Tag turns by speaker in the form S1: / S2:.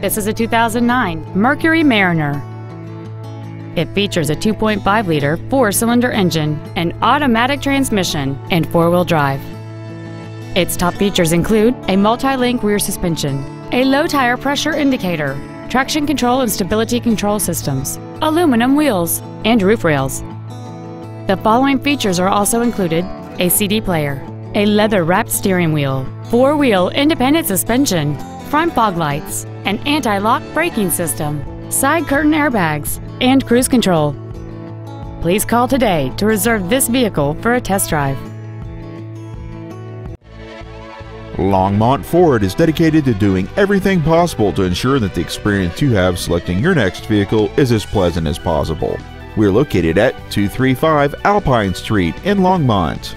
S1: This is a 2009 Mercury Mariner. It features a 2.5-liter four-cylinder engine, an automatic transmission, and four-wheel drive. Its top features include a multi-link rear suspension, a low tire pressure indicator, traction control and stability control systems, aluminum wheels, and roof rails. The following features are also included a CD player, a leather-wrapped steering wheel, four-wheel independent suspension, front fog lights, an anti-lock braking system, side curtain airbags, and cruise control. Please call today to reserve this vehicle for a test drive.
S2: Longmont Ford is dedicated to doing everything possible to ensure that the experience you have selecting your next vehicle is as pleasant as possible. We're located at 235 Alpine Street in Longmont.